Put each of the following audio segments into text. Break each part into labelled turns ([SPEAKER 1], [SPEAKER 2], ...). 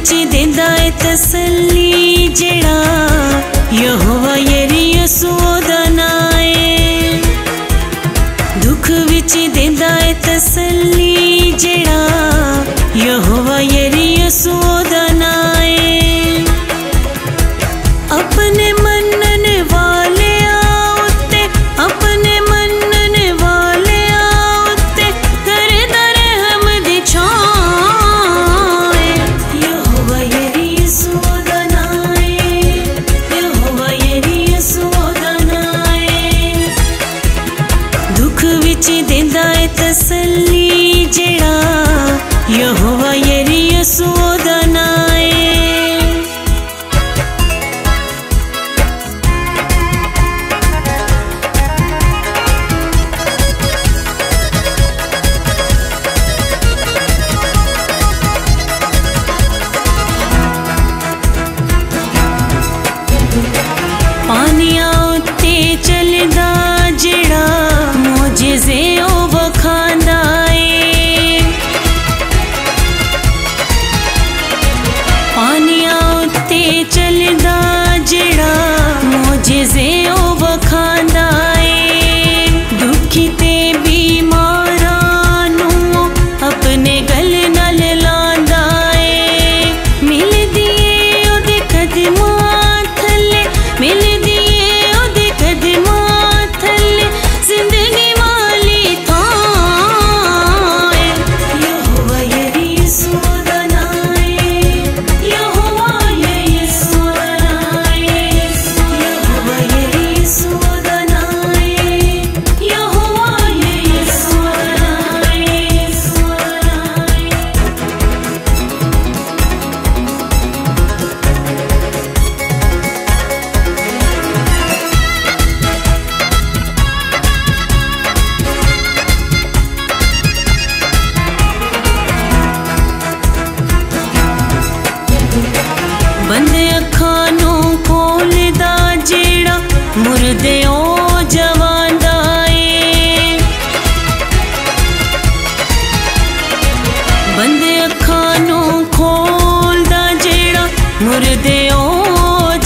[SPEAKER 1] ਵਿੱਚ ਦਿੰਦਾ ਏ ਤਸੱਲੀ ਜਿਹੜਾ ਯਹੋਵਾ ਯਰੀ ਯਸੂ ਦਾ ਨਾਮ ਏ। ਦੁੱਖ ਵਿੱਚ ਦਿੰਦਾ ਏ ਤਸੱਲੀ ਜਿਹੜਾ ਯਹੋਵਾ ਯਰੀ ਯਸੂ ನಲ್ಲಿ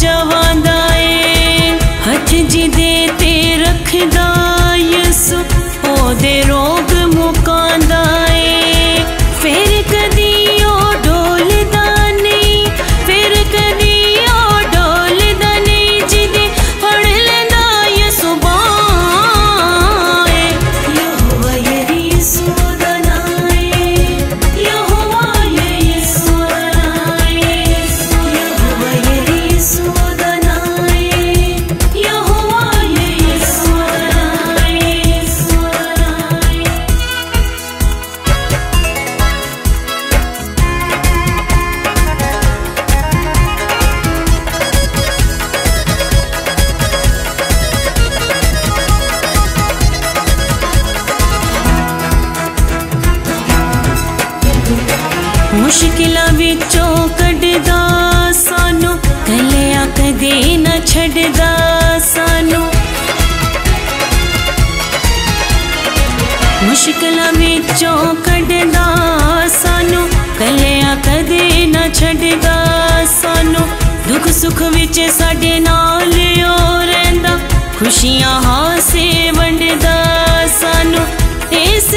[SPEAKER 1] जा हि जीदय ਮੁਸ਼ਕਿਲਾਂ ਵਿੱਚੋਂ ਕੱਢਦਾ ਸਾਨੂੰ, ਕੱਲਿਆ ਕਦੇ ਨਾ ਛੱਡਦਾ ਸਾਨੂੰ। ਮੁਸ਼ਕਿਲਾਂ ਵਿੱਚੋਂ ਕੱਢਦਾ ਸਾਨੂੰ, ਕੱਲਿਆ ਕਦੇ ਨਾ ਛੱਡਦਾ ਸਾਨੂੰ। ਦੁੱਖ ਸੁੱਖ ਵਿੱਚ ਸਾਡੇ ਨਾਲ ਓ ਰਹਿੰਦਾ, ਖੁਸ਼ੀਆਂ ਹਾਸੇ ਵੰਡਦਾ ਸਾਨੂੰ। ਇਸ